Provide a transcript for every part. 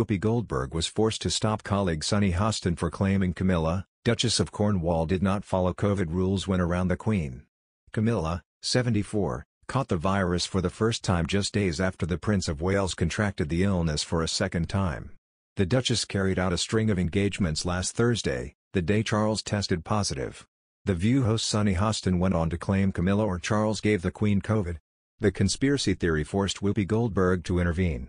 Whoopi Goldberg was forced to stop colleague Sunny Hostin for claiming Camilla, Duchess of Cornwall did not follow COVID rules when around the Queen. Camilla, 74, caught the virus for the first time just days after the Prince of Wales contracted the illness for a second time. The Duchess carried out a string of engagements last Thursday, the day Charles tested positive. The View host Sunny Hostin went on to claim Camilla or Charles gave the Queen COVID. The conspiracy theory forced Whoopi Goldberg to intervene.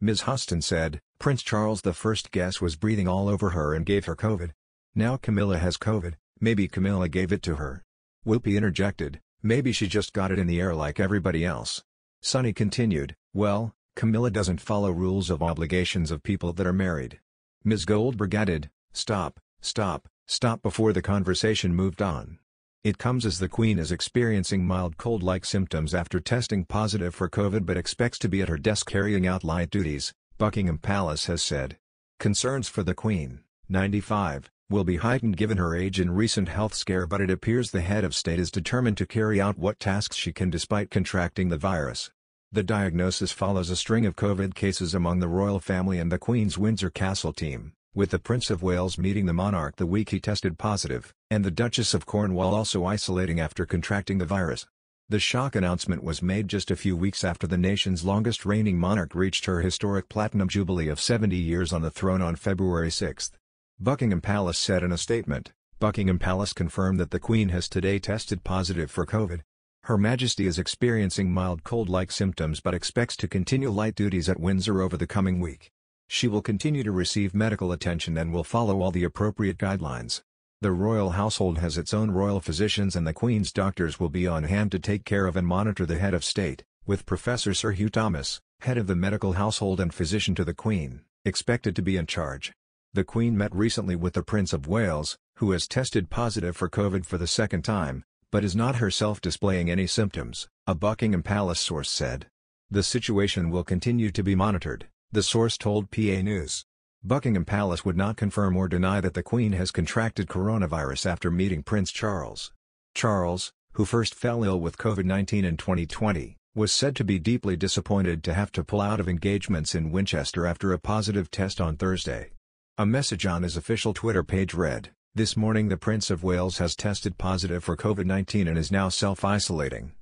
Ms. Hostin said, Prince Charles the first guess was breathing all over her and gave her COVID. Now Camilla has COVID, maybe Camilla gave it to her. Whoopi interjected, maybe she just got it in the air like everybody else. Sunny continued, well, Camilla doesn't follow rules of obligations of people that are married. Ms. Goldberg added, stop, stop, stop before the conversation moved on. It comes as the Queen is experiencing mild cold-like symptoms after testing positive for COVID but expects to be at her desk carrying out light duties, Buckingham Palace has said. Concerns for the Queen, 95, will be heightened given her age and recent health scare but it appears the head of state is determined to carry out what tasks she can despite contracting the virus. The diagnosis follows a string of COVID cases among the royal family and the Queen's Windsor Castle team, with the Prince of Wales meeting the monarch the week he tested positive, and the Duchess of Cornwall also isolating after contracting the virus. The shock announcement was made just a few weeks after the nation's longest reigning monarch reached her historic platinum jubilee of 70 years on the throne on February 6. Buckingham Palace said in a statement, Buckingham Palace confirmed that the Queen has today tested positive for COVID. Her Majesty is experiencing mild cold-like symptoms but expects to continue light duties at Windsor over the coming week. She will continue to receive medical attention and will follow all the appropriate guidelines. The royal household has its own royal physicians and the Queen's doctors will be on hand to take care of and monitor the head of state, with Professor Sir Huw Thomas, head of the medical household and physician to the Queen, expected to be in charge. The Queen met recently with the Prince of Wales, who has tested positive for COVID for the second time, but is not herself displaying any symptoms, a Buckingham Palace source said. The situation will continue to be monitored, the source told PA News. Buckingham Palace would not confirm or deny that the Queen has contracted coronavirus after meeting Prince Charles. Charles, who first fell ill with COVID-19 in 2020, was said to be deeply disappointed to have to pull out of engagements in Winchester after a positive test on Thursday. A message on his official Twitter page read, This morning the Prince of Wales has tested positive for COVID-19 and is now self-isolating.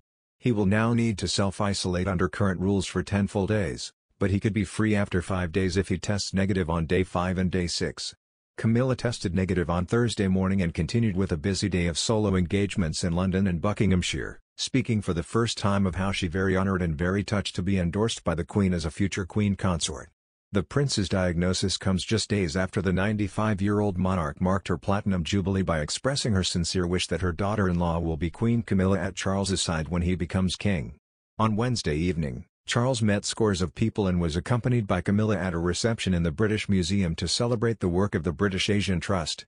He will now need to self-isolate under current rules for 10 full days, but he could be free after 5 days if he tests negative on day 5 and day 6. Camilla tested negative on Thursday morning and continued with a busy day of solo engagements in London and Buckinghamshire, speaking for the first time of how she very honoured and very touched to be endorsed by the Queen as a future Queen consort. The prince's diagnosis comes just days after the 95-year-old monarch marked her platinum jubilee by expressing her sincere wish that her daughter-in-law will be Queen Camilla at Charles's side when he becomes king. On Wednesday evening, Charles met scores of people and was accompanied by Camilla at a reception in the British Museum to celebrate the work of the British Asian Trust,